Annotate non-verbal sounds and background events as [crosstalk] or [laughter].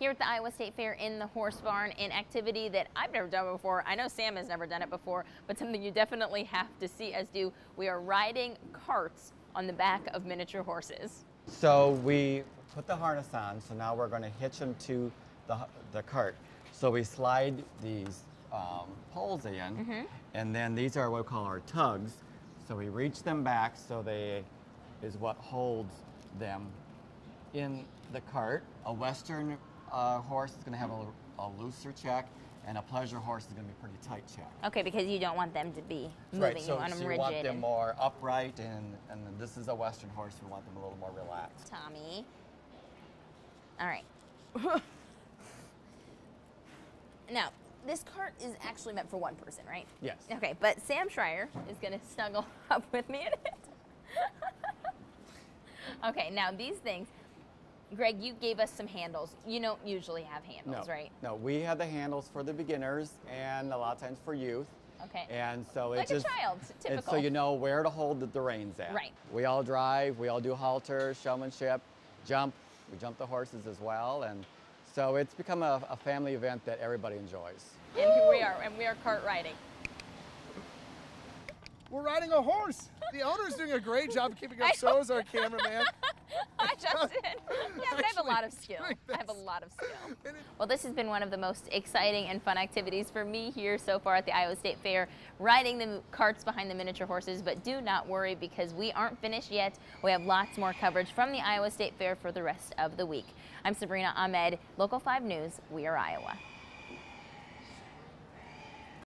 here at the Iowa State Fair in the Horse Barn, an activity that I've never done before. I know Sam has never done it before, but something you definitely have to see us do. We are riding carts on the back of miniature horses. So we put the harness on, so now we're going to hitch them to the, the cart. So we slide these um, poles in, and then these are what we call our tugs. So we reach them back so they is what holds them in the cart. A Western uh, horse is going to have a, a looser check, and a pleasure horse is going to be pretty tight check. Okay, because you don't want them to be moving. Right, so, you want so them you rigid. want them more upright, and, and this is a Western horse. We want them a little more relaxed. Tommy. All right. [laughs] now, this cart is actually meant for one person, right? Yes. Okay, but Sam Schreier is going to snuggle [laughs] up with me in it. [laughs] okay, now these things, Greg, you gave us some handles. You don't usually have handles, no, right? No, we have the handles for the beginners and a lot of times for youth. Okay. And so it's Like it's a just child, It's typical. so you know where to hold the, the reins at. Right. We all drive. We all do halter, showmanship, jump. We jump the horses as well, and so it's become a, a family event that everybody enjoys. And here we are, and we are cart riding. We're riding a horse. The owner's doing a great job keeping [laughs] I up. So is our cameraman. [laughs] [laughs] [laughs] Hi, Justin. [laughs] [laughs] Yeah, but I have a lot of skill. I have a lot of skill. Well, this has been one of the most exciting and fun activities for me here so far at the Iowa State Fair, riding the carts behind the miniature horses. But do not worry because we aren't finished yet. We have lots more coverage from the Iowa State Fair for the rest of the week. I'm Sabrina Ahmed, Local 5 News. We are Iowa.